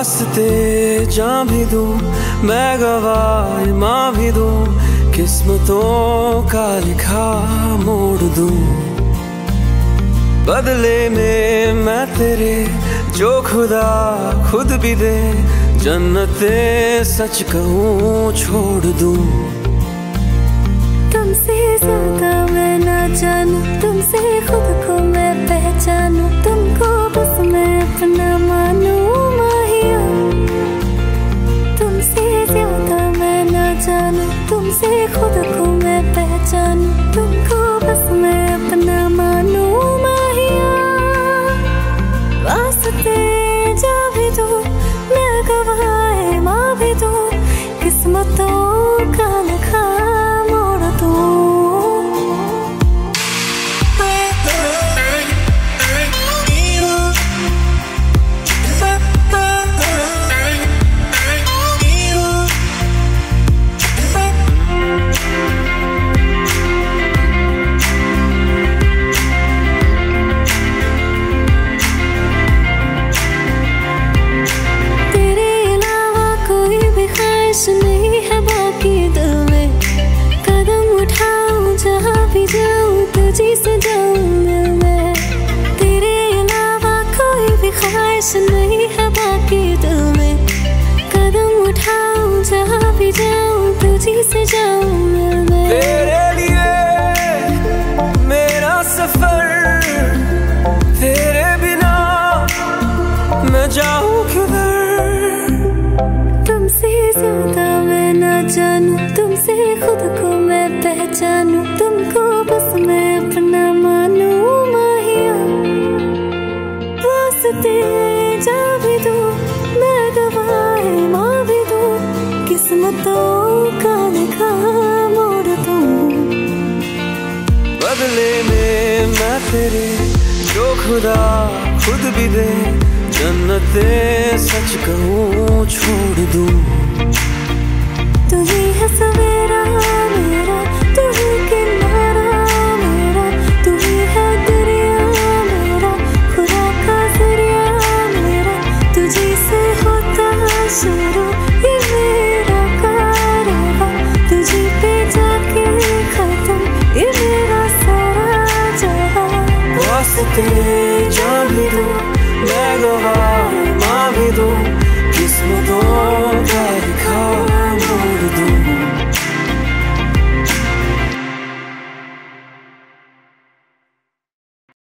वास्ते जा भी दूँ, मैं गवाह माँ भी दूँ, किस्मतों का लिखा मोड़ दूँ। बदले में मैं तेरे, जो खुदा खुद भी दे, जन्नते सच कहूँ छोड़ दूँ। तुमसे ज़्यादा मैं ना जानू, तुमसे खुद जानू तुमसे खुद को मैं पहचानू, तुमको बस मैं अपना मानू, माहिया। जा भी दो, मैं गवाए माँ भी दो, किस्मतों का लिखा भी जानू तुमसे खुद को मैं पहचानू, तुमको बस मैं अपना मानू, माहिया। जा भी दो, मैं गवाए माँ भी दो, किस्मतों का लिखा मोड़ दूँ बदले में मैं तेरे जो खुदा खुद भी दे, जन्नते सच कहूँ छोड़ Yeah.